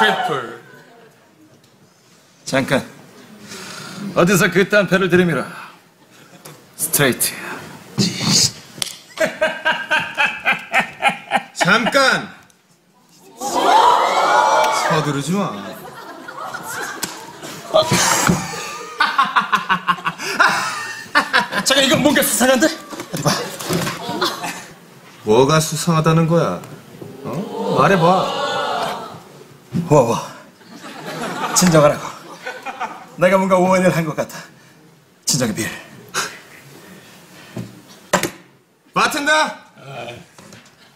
커플. 잠깐. 어디서 그딴 패를 들이밀어. 스트레이트. 잠깐! 서두르지 마. 잠깐 이건 뭔가 수상한데? 뭐가 수상하다는 거야? 어? 말해봐. 워워. 진정하라고. 내가 뭔가 오해를 한 것 같아. 진정해 빌. 맡은다?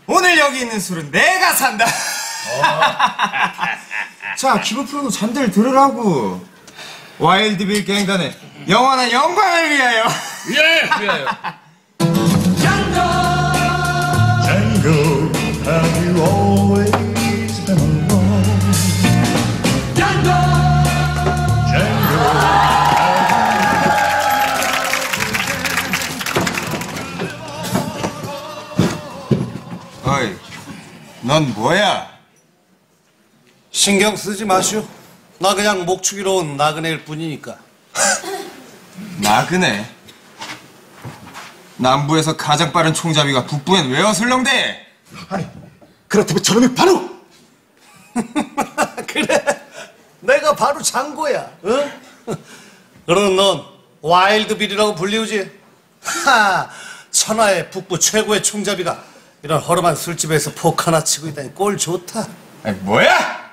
오늘 여기 있는 술은 내가 산다. 자, 기부 프로도 잔들 들으라고. 와일드빌 갱단의 영원한 영광을 위하여. 예, 위하여. 넌 뭐야? 신경 쓰지 마시오. 나 그냥 목축이로 온 나그네일 뿐이니까. 나그네. 남부에서 가장 빠른 총잡이가 북부엔 왜 어슬렁대? 아니, 그렇다면 저놈이 바로 그래. 내가 바로 장고야. 응? 그럼 넌 와일드빌이라고 불리우지? 하, 천하의 북부 최고의 총잡이가 이런 허름한 술집에서 폭 하나 치고 있다니 꼴 좋다. 아니, 뭐야?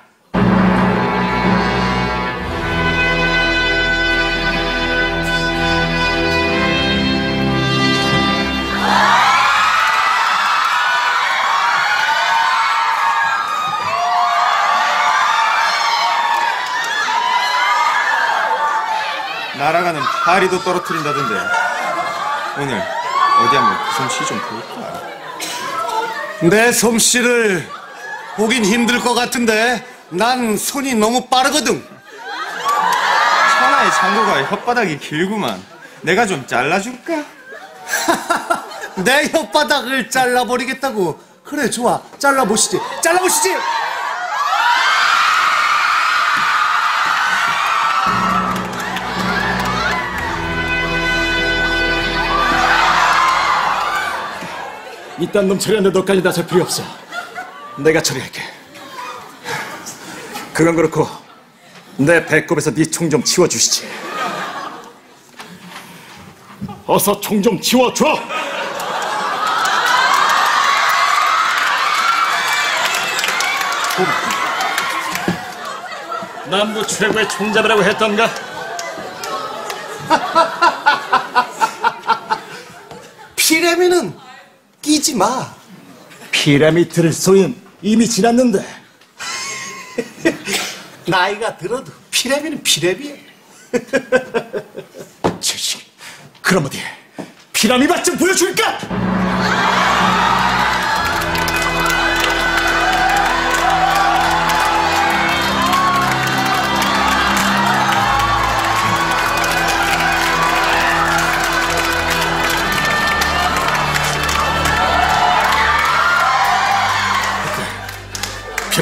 날아가는 파리도 떨어뜨린다던데 오늘 어디 한번 그 솜씨 좀 볼까? 내 솜씨를 보긴 힘들 것 같은데 난 손이 너무 빠르거든. 천하의 장고가 혓바닥이 길구만 내가 좀 잘라줄까? 내 혓바닥을 잘라버리겠다고. 그래 좋아. 잘라보시지. 잘라보시지. 이딴 놈 처리하는데 너까지 나설 필요 없어. 내가 처리할게. 그건 그렇고 내 배꼽에서 네 총 좀 치워주시지. 어서 총 좀 치워줘. 남부 최고의 총잡이라고 했던가? 피레미는 끼지 마. 피라미드를 소인 이미 지났는데. 나이가 들어도 피레미는 피레미야. 자식. 그럼 어디 피라미 맛 좀 보여줄까?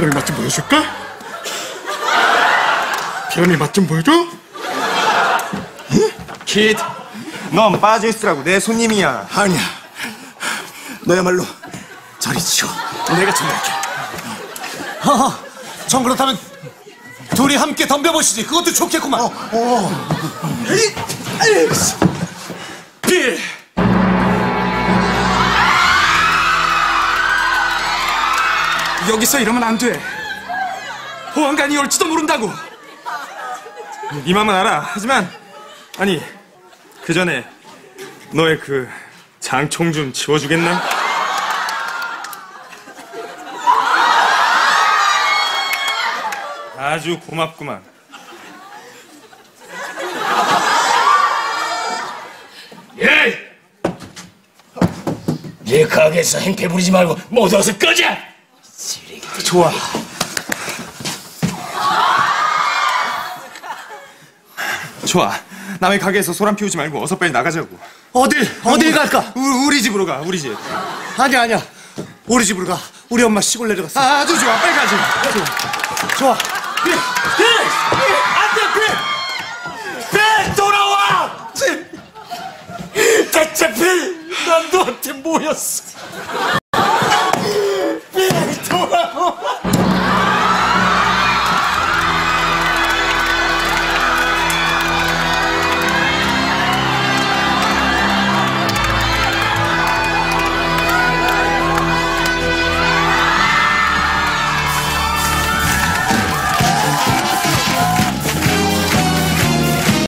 피라미 맛좀 보여줄까? 피라미 맛좀 보여줘? kid 넌 빠져있으라고 내 손님이야 아니야. 너야말로 저리 치워. 내가 처리할게. 하하, 전 그렇다면 둘이 함께 덤벼보시지. 그것도 좋겠구만. 빌! 여기서 이러면 안 돼. 보안관이 올지도 모른다고. 네 맘은 알아 하지만 아니 그 전에 너의 그 장총 좀 치워주겠나? 아주 고맙구만 예! 네 가게에서 행패 부리지 말고 모두 어서 꺼져! 좋아. 좋아 남의 가게에서 소란 피우지 말고 어서 빨리 나가자고 어딜, 어딜 갈까? 우, 우리 집으로 가 우리 집 아니야, 아니야. 우리 집으로 가. 우리 엄마 시골 내려갔어. 아주 좋아 빨리 가자 좋아. 빌! 빌! 빌! 안 돼, 빌! 빌! 돌아와! 빌! 대체 빌! 난 너한테 뭐였어?